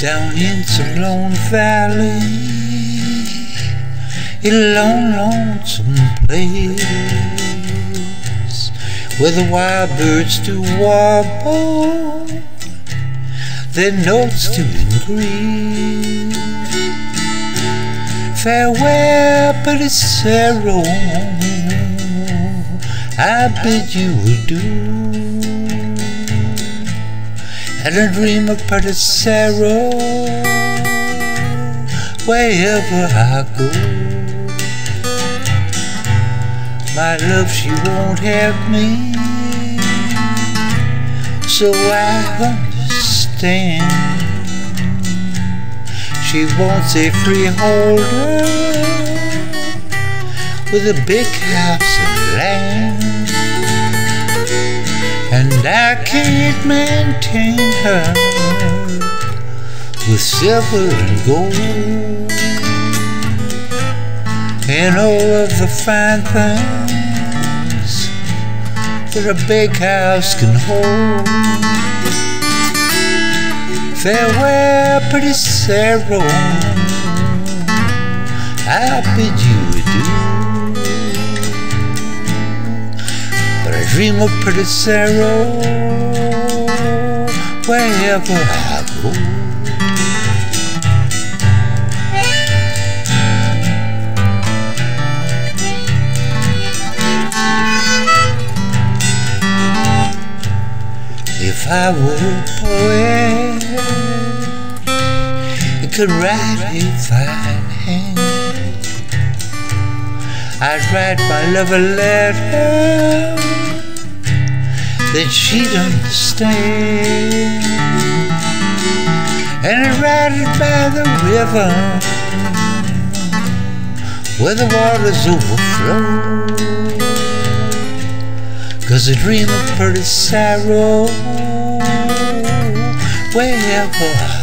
down in some lone valley, a lone, lonesome place where the wild birds do warble their notes to agree. Farewell, but it's Saro, I bid you adieu. And I dream of Saro wherever I go. My love, she won't have me, so I understand. She wants a freeholder with a big house and land. I can't maintain her with silver and gold. And all of the fine things that a big house can hold. Farewell, pretty Saro. I bid you adieu. But I dream of pretty Saro wherever I go. If I were a poet, I could write a fine hand. I'd write my love a letter that she'd understand. And I'd it by the river where the waters overflow. Cause I dream of pretty Saro wherever